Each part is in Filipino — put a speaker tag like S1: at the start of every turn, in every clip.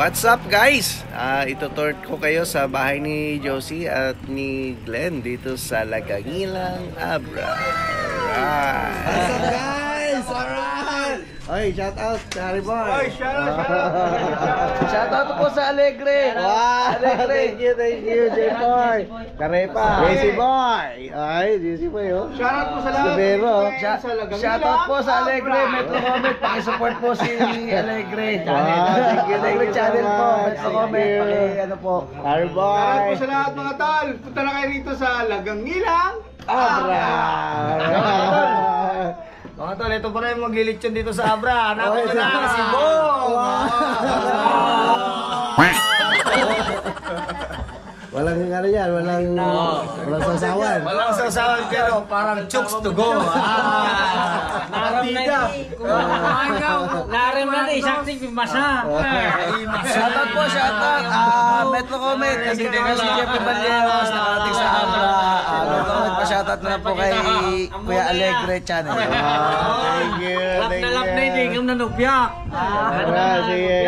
S1: What's up guys? Ah, itutur ko kayo sa bahay ni Josie at ni Glenn dito sa Lagangilang Abra. Alright.
S2: What's up guys? Alright! Oy, shout out sa Harry Boy. Oy, shout out,
S1: Shout out po sa Alegre.
S2: Wow! Thank you, thank you, J-Boy. Karepa. JC Boy. Ay, JC Boy, oh.
S3: Shout out po sa lahat.
S2: Subero.
S1: Shout out po sa Alegre. Metro Comment. Pakisupport po si Alegre. Channel.
S2: Wow, thank you, thank
S1: Alegre
S2: you
S1: channel po. Metro
S2: Thank
S1: Comment. Paki ano po.
S2: Harry
S3: Shout out
S2: Boy.
S3: po sa lahat mga tol. Punta na kayo rito sa Lagangilang.
S2: Abra.
S1: Mga tol, ito pa rin maglilitsyon dito sa Abra. Hanapin
S2: Oy,
S1: ko na si Bong.
S2: Walang ano yan, walang, walang sasawan.
S1: Walang sasawan pero parang chokes to go. Ah,
S3: Partida.
S4: Larim na rin, sakti pimasa.
S1: Shoutout po, shoutout. Ah, Metro Comment. Kasi din si Jeffrey Balleros nakarating sa Abra. Ah, Metro Comment pa shoutout na lang po kay Kuya Alegre channel.
S2: Thank you,
S4: Lap na lap na
S2: you.
S4: hindi, yung nanubya.
S2: Tara, sige.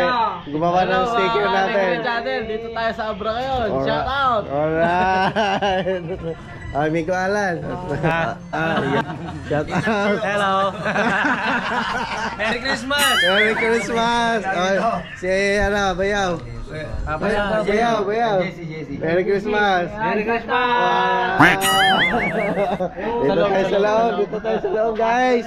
S2: Gumawa ng sticker natin.
S4: channel, dito tayo sa Abra ngayon.
S2: Alright.
S4: Shout out.
S2: Alright. Ah, Miko Alan. Ah, yeah. Shout out.
S4: Hello. Merry Christmas.
S2: Merry Christmas. Oh, si ano, Bayaw.
S4: Bayaw.
S2: Bayaw, Bayaw. Merry Christmas.
S4: Merry Christmas.
S2: Dito tayo sa loob, dito tayo sa loob, guys.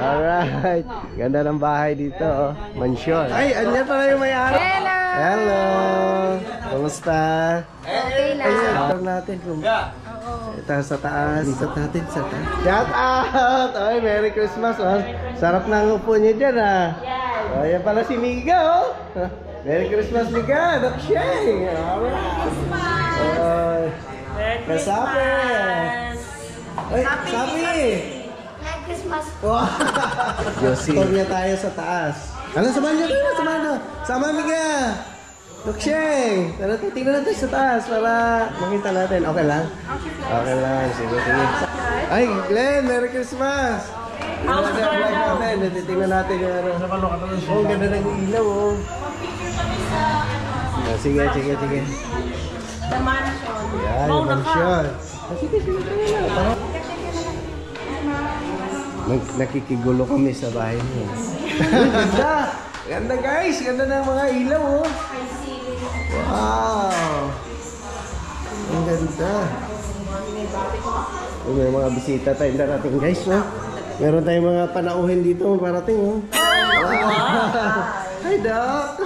S2: Alright. Ganda ng bahay dito, oh. Mansyon. Ay, andyan pala yung may-ari.
S5: Hello!
S2: Hello! Kumusta?
S5: Okay lang.
S2: Ayun, natin kung... Ito sa taas. Dito natin sa taas. Shout out! Ay, Merry Christmas. Oh. Sarap ng upo niyo dyan, ah. Oh, yan pala si Miga, oh. Merry Christmas, Miga. Doc Sheng. Alright. Oh, kasabi. Ay, sabi.
S5: Merry Christmas.
S2: Wow. Josie. Tour niya tayo sa taas. Ano, samahan niyo samahan niyo. Sama, Miga. Doc Sheng. Tara, tingnan natin sa taas para makita natin. Okay lang? Okay lang. Sige, sige. Ay, Glenn, Merry Christmas. Tingnan natin ang vlog natin. Tingnan natin yung ano. Oh, ganda ng ilaw, oh. Ah, Sige, sige, sige. Yan, yung mansyon. Ah, Sige, sige, sige. Nag- nakikigulo kami sa bahay niyo. Uy, ganda! Ganda guys! Ganda ng mga ilaw oh! Wow! Ang ganda! Uy, may mga bisita tayo darating guys oh. Meron tayong mga panauhin dito parating oh. Wow! Hi Doc!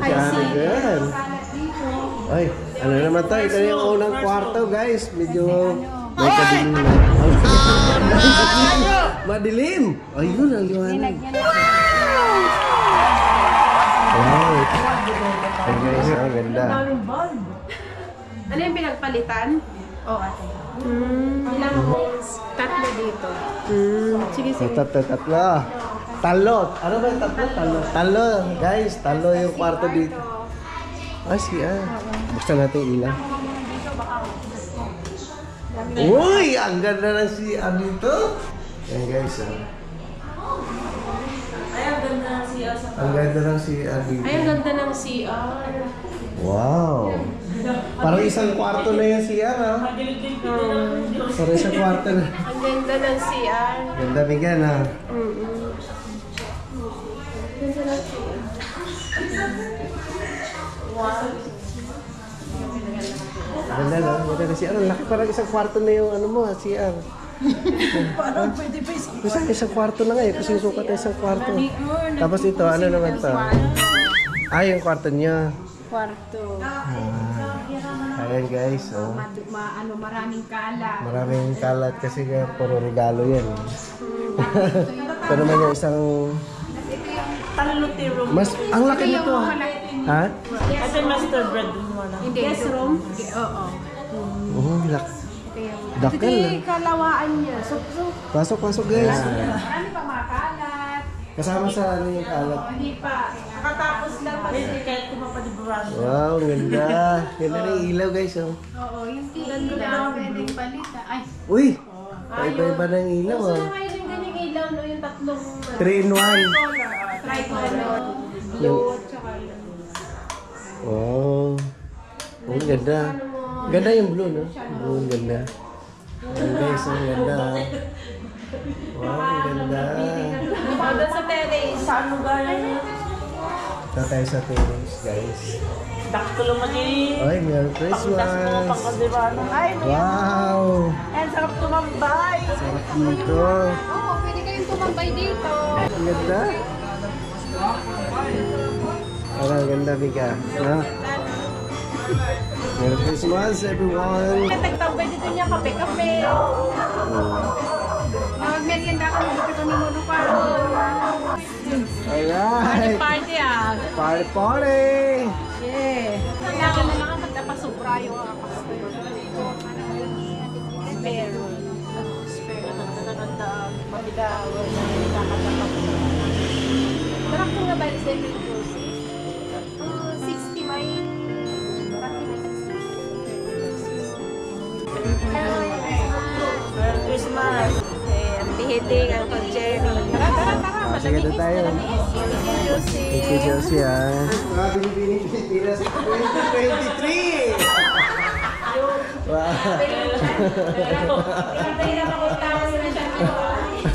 S2: Hi good. Ay, ano naman to? Ito yung unang kwarto guys. Medyo may kadilim na. Madilim! Ayun, ang liwanag. Wow! Ay guys, ang ganda.
S5: Ano yung pinagpalitan? Oo, ate. Mm, ilang tatlo dito. Mm, sige, sige.
S2: Tatlo, tatlo. Talo. Ano ba yung tatlo? Talo. Talo. Guys, talo yung kwarto dito. Ah, si ah. Buksan natin yung ilaw. Uy! Ang ganda ng si ah dito. Yan guys, ah.
S5: Ang ganda ng CR sa...
S2: Ang ganda ng si dito.
S5: Ay, ang ganda ng CR.
S2: Wow! Parang isang kwarto na yung CR, ah. Parang isang kwarto na.
S5: Ang ganda ng CR.
S2: Ganda bigyan, ah.
S5: Mm-mm. Ganda ng CR. Wow.
S2: Ganda no? Ganda na CR. Ang laki parang isang kwarto na yung ano mo, ah, CR. Parang pwede pa isang kwarto? isang kwarto na nga eh. Kasi sukat na isang kwarto. Tapos ito, ano naman to? Ah, yung kwarto niya.
S5: Kwarto.
S2: Ayan guys, oh.
S5: Ma, ano, maraming kala.
S2: Maraming kalat kasi kaya puro regalo yan. eh. ito naman yung isang...
S4: Taluti room.
S2: Mas, ang laki
S5: Ito
S2: nito. Ha?
S4: Ito yung master bedroom mo na.
S5: Guest room? Oo.
S2: Oo, lak. Dakal.
S5: Hindi, kalawaan niya. So, so,
S2: Pasok, pasok guys.
S5: marami pa mga kalat.
S2: Kasama sa ano yung kalat.
S5: Hindi pa. Nakatapos lang kasi.
S4: Hindi kahit kumapadiburan.
S2: Wow, ang ganda. Ganda na yung ilaw guys, oh.
S5: Oo, yung ganda na pwedeng palita. Ay,
S2: Uy! Paiba-iba ng ilaw,
S5: gusto
S2: oh.
S5: na ngayon yung ganyang ilaw, no? Yung tatlong...
S2: 3 in 1.
S5: Color. tricolor. Blue, tsaka
S2: Wow. Oh, ang ganda. Ganda yung blue, no? Blue, ang ganda. Ayan guys, ang ganda. Wow, ang ganda.
S4: Doon sa terrace. Saan lugar?
S2: Ito tayo sa terrace, guys.
S4: Dakto lumagi.
S2: Ay, Merry
S4: Pangdas mo,
S2: Christmas!
S4: Ay,
S2: Wow!
S4: ang sarap tumambay.
S2: Sarap dito.
S5: Oo, pwede kayong tumambay dito.
S2: Ang ganda. Parang ang ganda, Mika. Ha? Merry Christmas, everyone!
S4: Nagtambay dito niya kape-kape.
S5: Nag-merienda kami dito kami Lolo Carlo.
S2: Alright!
S4: Party ah.
S2: Party, party!
S4: Yeah.
S5: Kailangan na lang magdapasubra yung mga pastor.
S4: Pero,
S5: Marami nga ba yung same Uh, 60 may...
S4: Ang bihiting, ang pag-cherry. Tara, tara, tara.
S2: Sige na tayo.
S4: Josie.
S2: Thank you, Josie, ah. Pilipinas 2023! Wow!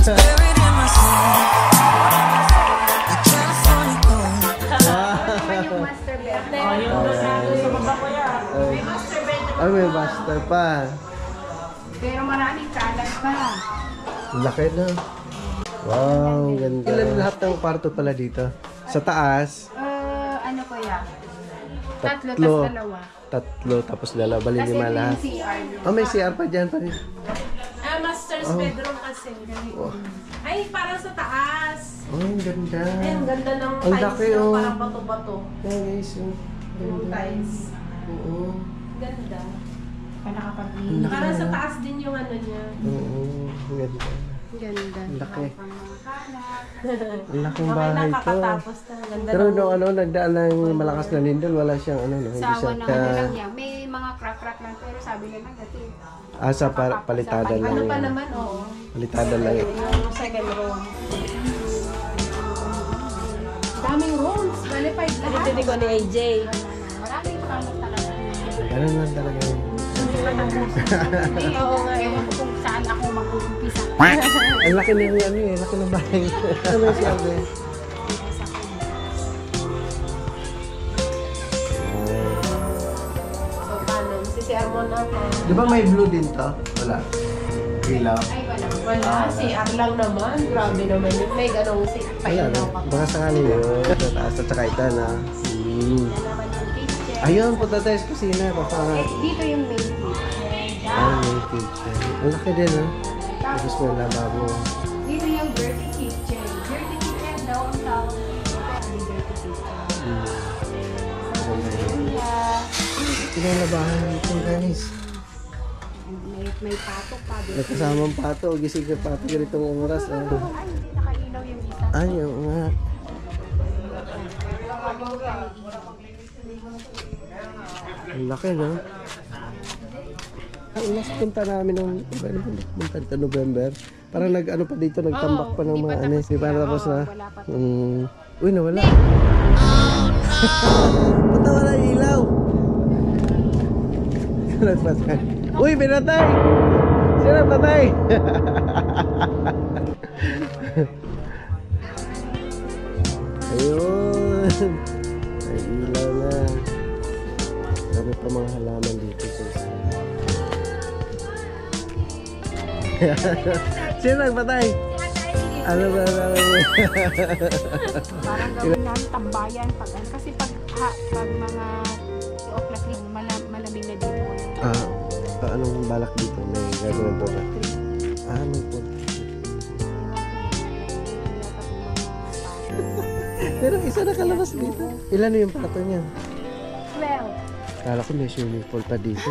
S4: Sa baba ko yan.
S2: Ay, may master pa.
S5: Pero maraming kalat pa.
S2: Laki na. Wow, ganda. Ilan lahat ng kwarto pala dito? Sa taas,
S5: Uh, ano ko ya? Tatlo,
S2: Tatlo.
S5: tas dalawa.
S2: tatlo, tapos dalawa, bali
S5: Tapos
S2: lima lahat.
S5: yung CR.
S2: Oh, may CR pa dyan pa rin.
S4: Ah, master's bedroom kasi. Ay, parang sa taas.
S2: Oh, ang ganda.
S4: Ay, ang ganda ng
S2: Ang
S4: tiles
S2: laki, oh.
S4: parang bato-bato.
S2: Yeah, guys, oh.
S4: Yung tiles.
S2: Oo.
S4: Ganda.
S5: Pa nakapag
S2: Ang laki,
S4: Parang sa taas din yung ano niya.
S2: Oo, ang ganda.
S5: Ganda.
S2: Ang laki. Ang laking bahay to.
S4: nakakatapos na. Ganda
S2: Pero
S4: ng-
S2: nung ano, nagdaan ng malakas na lindol, wala siyang ano, no, hindi
S5: Sa
S2: siya
S5: awan ng ano lang yan. May mga crack-crack lang. Pero sabi nila dati.
S2: Ah, sa pa- palitada lang
S4: Ano pa naman, oo.
S2: Palitada lang yun.
S4: Yung second room.
S5: Daming rooms. Bale, five lahat.
S4: Ko ni AJ.
S5: Maraming kalat talaga.
S2: Ganun lang talaga yun.
S4: Oo nga, eh.
S5: Kung saan ako mag-uumpisa.
S2: Ang laki na yung ano eh, laki ng bahay. ano yung sabi?
S4: Na ako.
S2: Di ba may blue din to? Wala. Ilaw.
S5: Ay, wala.
S4: Wala, CR lang naman. Grabe naman yun. May ganong si
S2: Ayan,
S4: painaw pa.
S2: baka sakali yun. Sa taas at saka ito na. Hmm. Ayun, punta tayo sa kusina. Baka
S5: Eh, dito yung main kitchen.
S2: Ay, may kitchen. Ang laki din ah. Tapos may lababo.
S5: Dito yung dirty kitchen. Dirty kitchen daw ang tawag. Ano dirty kitchen?
S2: Hmm. Yun.
S5: Yeah.
S2: Pinalabahan dito guys.
S5: May, may patok pa dito.
S2: May kasamang pato. Gising ka pato ganitong oras. Ah.
S5: Ay, hindi nakailaw yung isa.
S2: Ay, oo nga. Ang laki, no? Ang last punta namin iba na punta dito November. Parang nag, ano pa dito, nagtambak pa ng mga ano. Di pa tapos na. Mm. Uy, nawala. Ba't nawala yung ilaw? Nagpatay? Uy, pinatay! Sino nagpatay? Ayun. Ay, ilaw na. Dami pa mga halaman dito, guys. Sino nagpatay? Ano ba namin?
S5: Parang gawin namin tambayan pag ano. Kasi pag, ha, pag mga o'clock rin, mala, malamig na dito.
S2: ah, ah, anong balak dito? May gagawin po ba? Ah, may po. Pero isa nakalabas dito. Ilan na yung plato niya? Kala ko may swimming pool pa dito.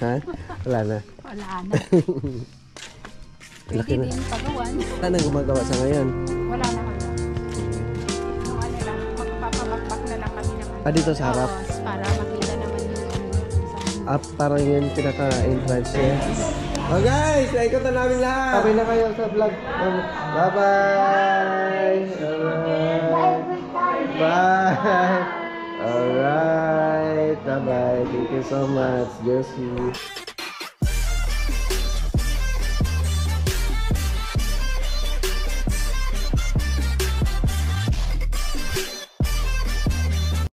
S2: ha? Wala na.
S5: wala na.
S2: Laki
S5: Pwede
S2: na.
S5: din pagawan.
S2: Wala nang gumagawa sa ngayon.
S5: Wala na kami. Ano na kami.
S2: Ah, dito sa harap?
S5: Oo, para makita naman yung.
S2: Ah, parang yun pinaka-entrance niya. Oh guys, naikot na namin lahat. Sabi na kayo sa vlog. Bye-bye! Alright. Alright. Bye-bye. Thank you so much, Josie.